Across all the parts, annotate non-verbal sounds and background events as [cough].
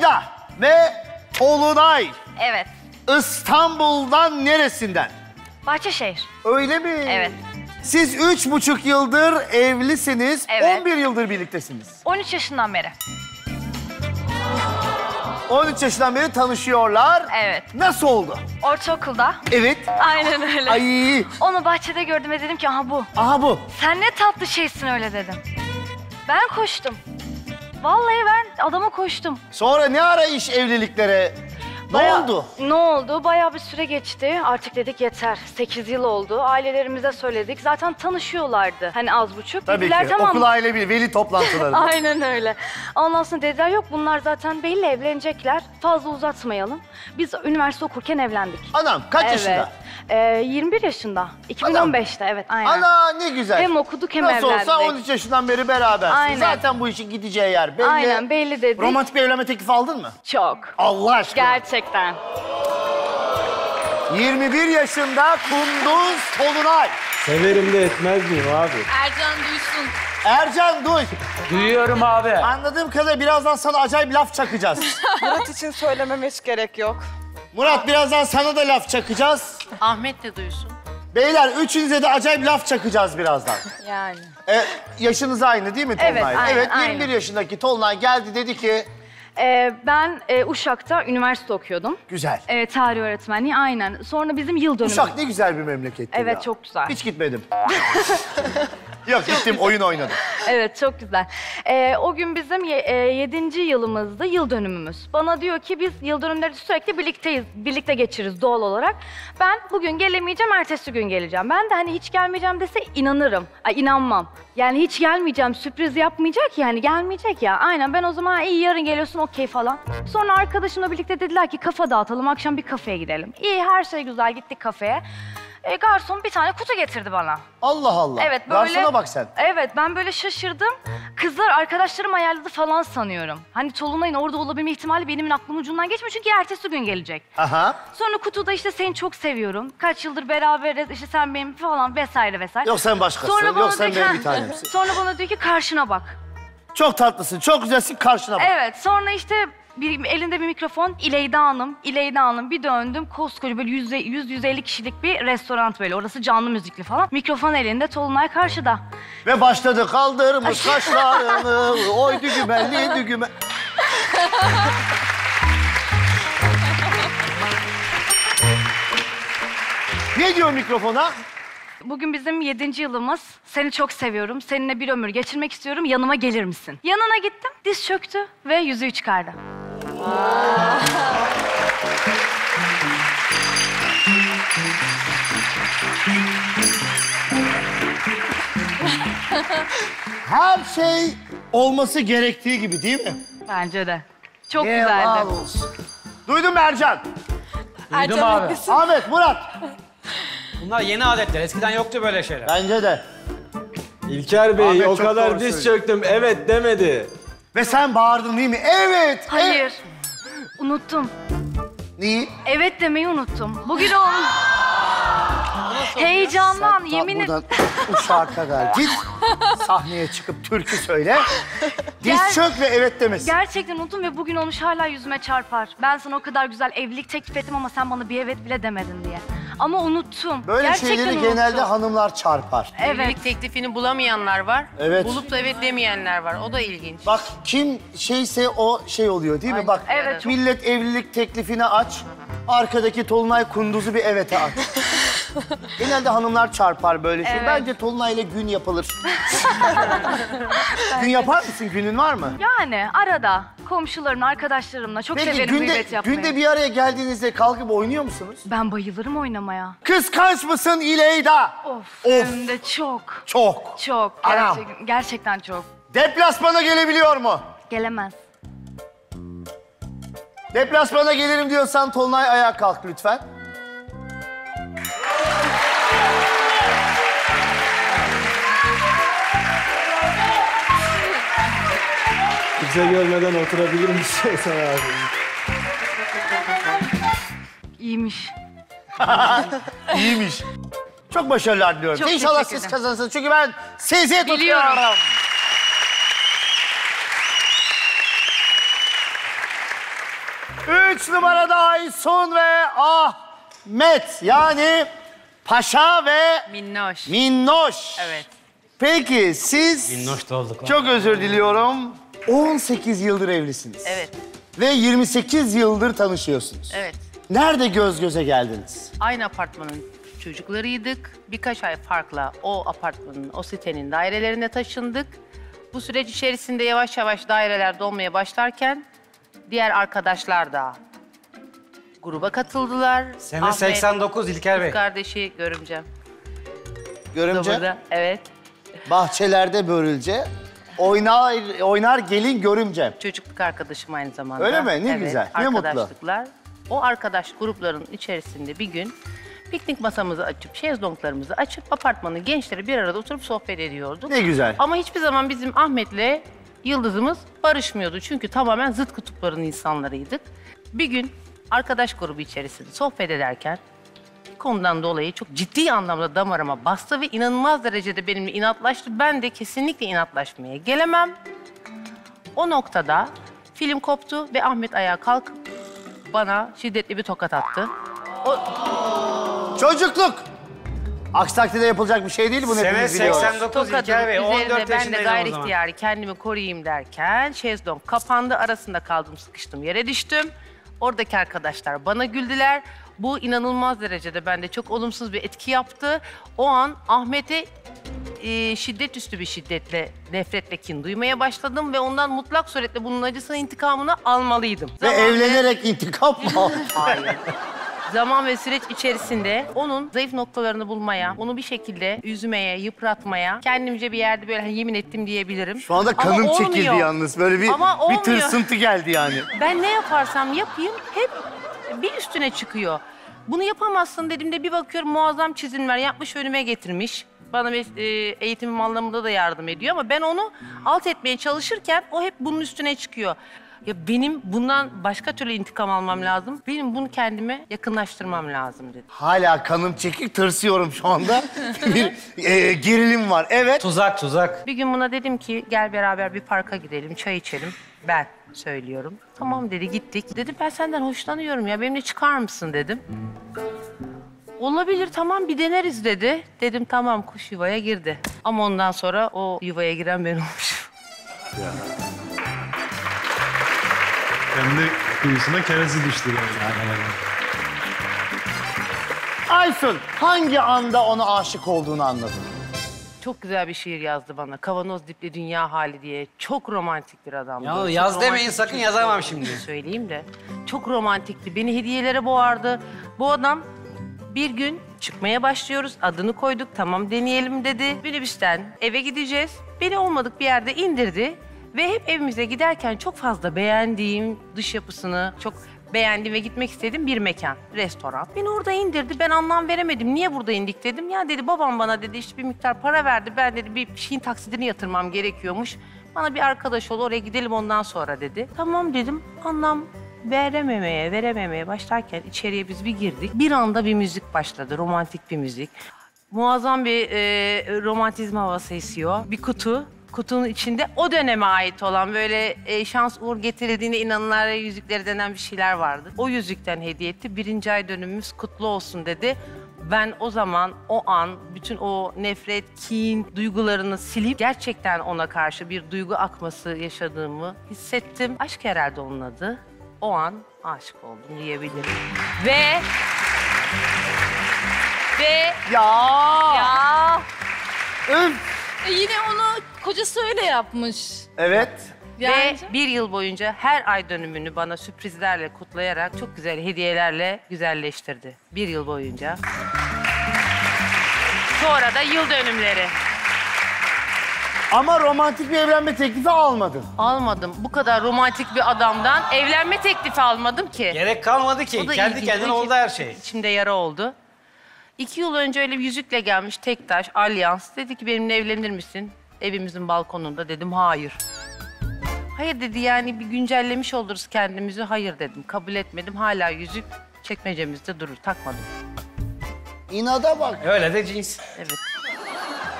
İleyda ve Tolunay Evet. İstanbul'dan neresinden? Bahçeşehir. Öyle mi? Evet. Siz üç buçuk yıldır evlisiniz, Evet. 11 yıldır birliktesiniz. 13 yaşından beri. 13 yaşından beri tanışıyorlar. Evet. Nasıl oldu? Ortaokulda. Evet. Aynen öyle. Ay, Onu bahçede gördüm ve dedim ki aha bu. aha bu. Sen ne tatlı şeysin öyle dedim. Ben koştum. Vallahi ben adama koştum. Sonra ne ara iş evliliklere? Ne Baya- oldu? Ne oldu? Bayağı bir süre geçti. Artık dedik yeter. 8 yıl oldu. Ailelerimize söyledik. Zaten tanışıyorlardı. Hani az buçuk. Tabii Dediler, ki. tamam. Okul aile bir veli toplantıları. [laughs] Aynen öyle. Ondan sonra dediler yok bunlar zaten belli evlenecekler. Fazla uzatmayalım. Biz üniversite okurken evlendik. Anam kaç evet. yaşında? Ee, 21 yaşında. 2015'te evet aynen. Ana ne güzel. Hem okuduk hem Nasıl evlendik. olsa 13 yaşından beri berabersin. Aynen. Zaten bu işin gideceği yer belli. Aynen belli dedik. Romantik bir evlenme teklifi aldın mı? Çok. Allah aşkına. Gerçekten. 21 yaşında Kunduz Tolunay. Severim de etmez miyim abi? Ercan duysun. Ercan Duy. Duyuyorum abi. Anladığım kadarıyla birazdan sana acayip laf çakacağız. [laughs] Murat için söylememe hiç gerek yok. Murat birazdan sana da laf çakacağız. Ahmet de duysun. Beyler üçünüze de acayip laf çakacağız birazdan. Yani. E, yaşınız aynı değil mi Tolunay? Evet, aynen, Evet 21 aynen. yaşındaki Tolunay geldi dedi ki Ee, ben e, Uşak'ta üniversite okuyordum. güzel. Ee, tarih öğretmenliği aynen. Sonra bizim yıl dönümü. Uşak ne güzel bir memleket Evet, ya. çok güzel. Hiç gitmedim. [laughs] Yok gittim oyun oynadım. Evet çok güzel. Ee, o gün bizim ye- e, yedinci yılımızdı, yıl dönümümüz. Bana diyor ki biz yıl dönümleri sürekli birlikteyiz, birlikte geçiririz doğal olarak. Ben bugün gelemeyeceğim, ertesi gün geleceğim. Ben de hani hiç gelmeyeceğim dese inanırım, Ay, inanmam. Yani hiç gelmeyeceğim, sürpriz yapmayacak yani gelmeyecek ya. Aynen ben o zaman "Ha, iyi yarın geliyorsun okey falan. Sonra arkadaşımla birlikte dediler ki kafa dağıtalım, akşam bir kafeye gidelim. İyi her şey güzel gittik kafeye. E, garson bir tane kutu getirdi bana. Allah Allah. Evet böyle. Garsona bak sen. Evet ben böyle şaşırdım. Kızlar arkadaşlarım ayarladı falan sanıyorum. Hani Tolunay'ın orada olabilme ihtimali benim aklımın ucundan geçmiyor çünkü ertesi gün gelecek. Aha. Sonra kutuda işte seni çok seviyorum. Kaç yıldır beraberiz işte sen benim falan vesaire vesaire. Yok sen başkasın, Sonra bana yok sen diyor ki- benim bir tanemsin. Sonra bana diyor ki karşına bak. Çok tatlısın, çok güzelsin karşına bak. Evet sonra işte bir, elinde bir mikrofon İleyda Hanım, İleyda Hanım bir döndüm koskoca böyle 100 100-150 kişilik bir restoran böyle orası canlı müzikli falan. Mikrofon elinde Tolunay karşıda. Ve başladı kaldırmış kaşlarını, oy dügümelli dügüme. ne diyor mikrofona? Bugün bizim yedinci yılımız. Seni çok seviyorum. Seninle bir ömür geçirmek istiyorum. Yanıma gelir misin? Yanına gittim. Diz çöktü ve yüzüğü çıkardı. [laughs] Her şey olması gerektiği gibi değil mi? Bence de. Çok Eyvallah güzeldi. olsun. Duydun mu Ercan? Duydum abi. Ahmet, Murat. Bunlar yeni adetler. Eskiden yoktu böyle şeyler. Bence de. İlker Bey Ahmet o çok kadar doğru diz söylüyor. çöktüm evet demedi. Ve sen bağırdın değil mi? Evet. evet. Hayır. Unuttum. Neyi? Evet demeyi unuttum. Bugün o... Heyecandan yemin et. Buradan uşağa kadar git. Sahneye çıkıp türkü söyle. Diz Gel- çök ve evet demesin. Gerçekten unuttum ve bugün olmuş hala yüzüme çarpar. Ben sana o kadar güzel evlilik teklif ettim ama sen bana bir evet bile demedin diye. Ama unuttum. Böyle Gerçekten şeyleri unuttum. genelde hanımlar çarpar. Evet. Evlilik teklifini bulamayanlar var. Evet. Bulup da evet demeyenler var. O da ilginç. Bak kim şeyse o şey oluyor değil mi? Aynen. Bak Evet, çok- millet evlilik teklifini aç. Arkadaki Tolunay Kunduz'u bir evete aç. [laughs] [laughs] Genelde hanımlar çarpar böyle şey. Evet. Bence Tolunay'la gün yapılır. [laughs] gün yapar mısın? Günün var mı? Yani arada komşularımla, arkadaşlarımla çok Peki severim günde, gıybet yapmayı. günde bir araya geldiğinizde kalkıp oynuyor musunuz? Ben bayılırım oynamaya. Kıskanç mısın İleyda? Of, Of. hem de çok. Çok. Çok. Anam. Gerçek- gerçekten çok. Deplasmana gelebiliyor mu? Gelemez. Deplasmana gelirim diyorsan Tolunay ayağa kalk lütfen. Kimse görmeden oturabilir misin [laughs] sen abi? İyiymiş. [laughs] İyiymiş. Çok başarılar diliyorum. Çok İnşallah teşekkür siz ederim. kazanırsınız. Çünkü ben sizi Biliyorum. tutuyorum. Üç numarada Aysun ve Ahmet. Yani Paşa ve Minnoş. Minnoş. Evet. Peki siz... Minnoş da olduk lan. Çok özür diliyorum. 18 yıldır evlisiniz. Evet. Ve 28 yıldır tanışıyorsunuz. Evet. Nerede göz göze geldiniz? Aynı apartmanın çocuklarıydık. Birkaç ay farkla o apartmanın, o sitenin dairelerine taşındık. Bu süreç içerisinde yavaş yavaş daireler dolmaya başlarken diğer arkadaşlar da gruba katıldılar. Sene 89 İlker Bey. kardeşi görümcem. Görümce, Burada, evet. bahçelerde börülce, oynar, oynar gelin görümce. Çocukluk arkadaşım aynı zamanda. Öyle mi? Ne evet, güzel, ne mutlu. Arkadaşlıklar. O arkadaş grupların içerisinde bir gün piknik masamızı açıp, şezlonglarımızı açıp apartmanın gençleri bir arada oturup sohbet ediyorduk. Ne güzel. Ama hiçbir zaman bizim Ahmet'le Yıldız'ımız barışmıyordu. Çünkü tamamen zıt kutupların insanlarıydık. Bir gün arkadaş grubu içerisinde sohbet ederken konudan dolayı çok ciddi anlamda damarıma bastı ve inanılmaz derecede benimle inatlaştı. Ben de kesinlikle inatlaşmaya gelemem. O noktada film koptu ve Ahmet ayağa kalkıp bana şiddetli bir tokat attı. O, Çocukluk. Aksi takdirde yapılacak bir şey değil bunu Sene hepimiz biliyoruz. 89 tokadın İlker Bey. 14 üzerine ben de gayri ihtiyari kendimi koruyayım derken şezlong kapandı. Arasında kaldım, sıkıştım, yere düştüm. Oradaki arkadaşlar bana güldüler. Bu inanılmaz derecede bende çok olumsuz bir etki yaptı. O an Ahmet'e e, şiddet üstü bir şiddetle, nefretle kin duymaya başladım ve ondan mutlak suretle bunun acısını, intikamını almalıydım. Ve Zaman evlenerek intikam [laughs] mı aldın? Hayır. Zaman ve süreç içerisinde onun zayıf noktalarını bulmaya, onu bir şekilde üzmeye, yıpratmaya, kendimce bir yerde böyle hani yemin ettim diyebilirim. Şu anda Ama kanım olmuyor. çekildi yalnız. Böyle bir, Ama bir olmuyor. tırsıntı geldi yani. Ben ne yaparsam yapayım hep bir üstüne çıkıyor. Bunu yapamazsın dediğimde bir bakıyorum muazzam çizimler yapmış önüme getirmiş. Bana mes- e, eğitimim anlamında da yardım ediyor ama ben onu alt etmeye çalışırken o hep bunun üstüne çıkıyor. Ya benim bundan başka türlü intikam almam lazım. Benim bunu kendime yakınlaştırmam lazım dedi. Hala kanım çekik tırsıyorum şu anda. [laughs] bir e, gerilim var. Evet. Tuzak tuzak. Bir gün buna dedim ki gel beraber bir parka gidelim, çay içelim. Ben söylüyorum. Tamam dedi gittik. Dedim ben senden hoşlanıyorum ya benimle çıkar mısın dedim. Olabilir tamam bir deneriz dedi. Dedim tamam kuş yuvaya girdi. Ama ondan sonra o yuvaya giren ben olmuşum. Kendi kuyusuna keresi düştü yani. Aysun hangi anda ona aşık olduğunu anladın? Çok güzel bir şiir yazdı bana. Kavanoz dipli dünya hali diye. Çok romantik bir adamdı. Ya Çok yaz demeyin, romantik sakın bir yazamam şimdi. Söyleyeyim de. Çok romantikti. Beni hediyelere boğardı. Bu adam bir gün çıkmaya başlıyoruz. Adını koyduk. Tamam deneyelim dedi. Minibüsten eve gideceğiz. Beni olmadık bir yerde indirdi. Ve hep evimize giderken çok fazla beğendiğim dış yapısını çok beğendiğim ve gitmek istediğim bir mekan, restoran. Beni orada indirdi. Ben anlam veremedim. Niye burada indik dedim. Ya dedi babam bana dedi işte bir miktar para verdi. Ben dedi bir şeyin taksidini yatırmam gerekiyormuş. Bana bir arkadaş ol oraya gidelim ondan sonra dedi. Tamam dedim. Anlam verememeye, verememeye başlarken içeriye biz bir girdik. Bir anda bir müzik başladı. Romantik bir müzik. Muazzam bir e, romantizm havası esiyor. Bir kutu. Kutunun içinde o döneme ait olan böyle e, şans uğur getirildiğine inanılan yüzükleri denen bir şeyler vardı. O yüzükten hediye etti. Birinci ay dönümümüz kutlu olsun dedi. Ben o zaman, o an bütün o nefret, kin duygularını silip gerçekten ona karşı bir duygu akması yaşadığımı hissettim. Aşk herhalde onun adı. O an aşık oldum diyebilirim. Ve... Ve Ya. Ya Öf. E yine onu kocası öyle yapmış. Evet. Yani Ve bir yıl boyunca her ay dönümünü bana sürprizlerle kutlayarak çok güzel hediyelerle güzelleştirdi. Bir yıl boyunca. Sonra da yıl dönümleri. Ama romantik bir evlenme teklifi almadın. Almadım. Bu kadar romantik bir adamdan evlenme teklifi almadım ki. Gerek kalmadı ki. O da Kendi ilginç. kendine oldu her şey. İçimde yara oldu. İki yıl önce öyle bir yüzükle gelmiş tek taş, alyans. Dedi ki benimle evlenir misin? Evimizin balkonunda dedim hayır. Hayır dedi yani bir güncellemiş oluruz kendimizi. Hayır dedim. Kabul etmedim. Hala yüzük çekmecemizde durur. Takmadım. İnada bak. Öyle de cins. Evet.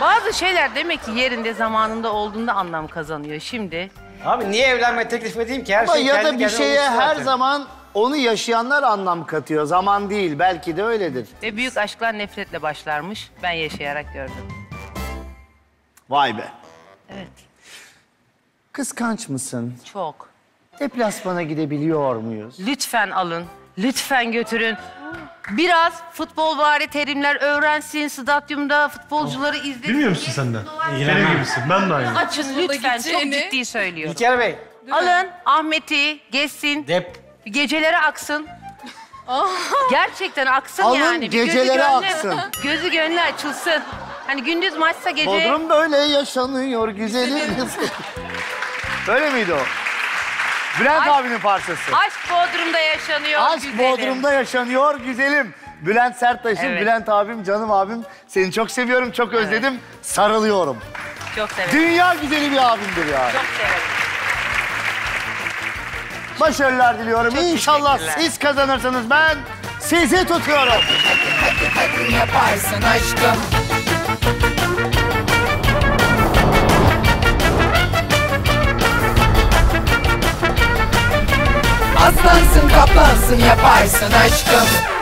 Bazı şeyler demek ki yerinde zamanında olduğunda anlam kazanıyor. Şimdi Abi niye evlenme teklif edeyim ki? Her Ama şey ya kendi da bir kendine şeye her zaten. zaman onu yaşayanlar anlam katıyor. Zaman değil. Belki de öyledir. Ve büyük aşklar nefretle başlarmış. Ben yaşayarak gördüm. Vay be. Evet. Kıskanç mısın? Çok. Deplasmana gidebiliyor muyuz? Lütfen alın. Lütfen götürün. Biraz futbol vari terimler öğrensin. Stadyumda futbolcuları izlesin. Bilmiyor musun sen de? Gibisin. Ben de aynı. Açın lütfen. Çok gideceğini. ciddi söylüyorum. İlker Bey. Alın Ahmet'i gezsin. Dep. Geceleri aksın. [laughs] Gerçekten aksın Alın, yani. Bir gözü geceleri gönlü- aksın. Gözü gönlü açılsın. Hani gündüz maçsa gece... Bodrum böyle yaşanıyor güzelim. Öyle miydi o? Bülent Aşk- abinin parçası. Aşk Bodrum'da yaşanıyor. Aşk güzelim. Bodrum'da yaşanıyor güzelim. Bülent Serttaş'ın, Evet. Bülent abim, canım abim. Seni çok seviyorum, çok özledim. Sarılıyorum. Çok severim. Dünya güzeli bir abimdir ya. Çok severim. Başarılar diliyorum. Çok İnşallah siz kazanırsanız ben sizi tutuyorum. yaparsın aşkım Aslansın kaplansın yaparsın aşkım